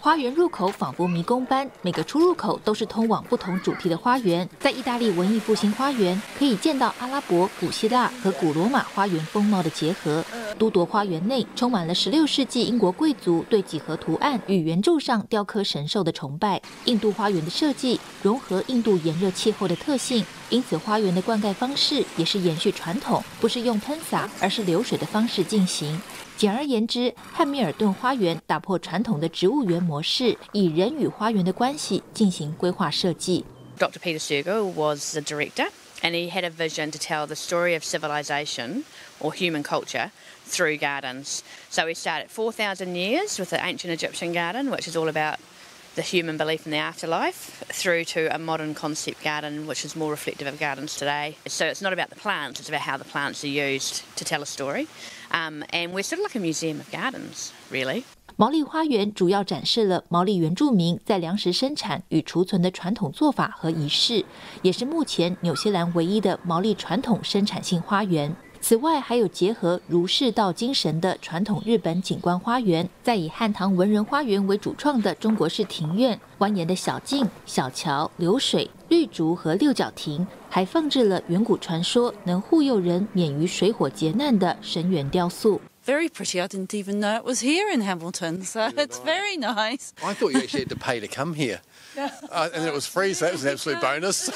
花园入口仿佛迷宫般，每个出入口都是通往不同主题的花园。在意大利文艺复兴花园，可以见到阿拉伯、古希腊和古罗马花园风貌的结合。都铎花园内充满了16世纪英国贵族对几何图案与圆柱上雕刻神兽的崇拜。印度花园的设计融合印度炎热气候的特性，因此花园的灌溉方式也是延续传统，不是用喷洒，而是流水的方式进行。简而言之，汉密尔顿花园打破传统的植物园模式，以人与花园的关系进行规划设计。Dr. Peter Sugar was the director, and he had a vision to tell the story of civilization or human culture through gardens. So we started 4,000 years with the ancient Egyptian garden, which is all about the human belief in the afterlife through to a modern concept garden, which is more reflective of gardens today. So it's not about the plants, it's about how the plants are used to tell a story. Um, and we're sort of like a museum of gardens, really. 毛利花园主要展示了毛利原住民在粮食生产与储存的传统做法和仪式，也是目前纽西兰唯一的毛利传统生产性花园。 此外，还有结合儒释道精神的传统日本景观花园，在以汉唐文人花园为主创的中国式庭院，蜿蜒的小径、小桥、流水、绿竹和六角亭，还放置了远古传说能护佑人免于水火劫难的神原雕塑。Very pretty. I didn't even know it was here in Hamilton, so it's very nice. I thought you actually had to pay to come here, uh, and it was free, so that was an absolute bonus.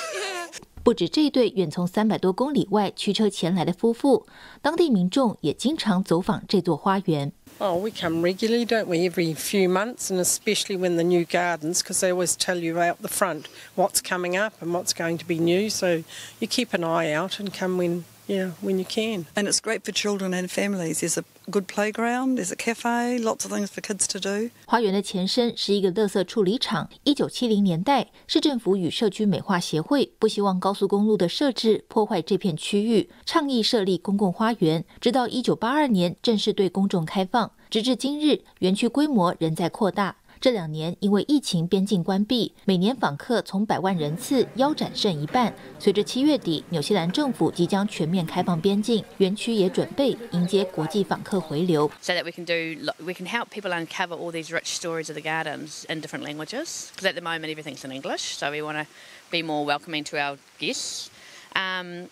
不止这对远从三百多公里外驱车前来的夫妇，当地民众也经常走访这座花园。Oh, we come regularly, don't we? Every few months, and especially when the new gardens, because they always tell you out the front what's coming up and what's going to be new. So you keep an eye out and come when yeah, when you can. And it's great for children and families. There's a good playground, there's a cafe, lots of things for kids to do. 花园的前身是一个垃圾处理厂。一九七零年代，市政府与社区美化协会不希望高速公路的设置破坏这片区域，倡议设立公共花园。直到一九八二年正式对公众开放，直至今日，园区规模仍在扩大。这两年因为疫情，边境关闭，每年访客从百万人次腰斩剩一半。随着七月底，纽西兰政府即将全面开放边境，园区也准备迎接国际访客回流。So that we can do, we can help people uncover all these rich stories of the gardens in different languages. Because at the moment everything's in English, so we want to be more welcoming to our guests. Um,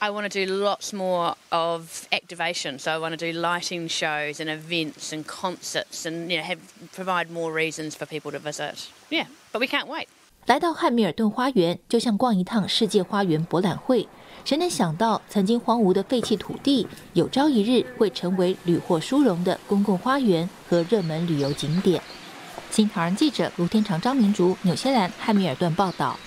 I want to do lots more of activation. So I want to do lighting shows and events and concerts and you know have provide more reasons for people to visit. Yeah, but we can't wait. 来到汉密尔顿花园，就像逛一趟世界花园博览会。谁能想到，曾经荒芜的废弃土地，有朝一日会成为屡获殊荣的公共花园和热门旅游景点？新唐人记者卢天长、张明竹，纽西兰汉密尔顿报道。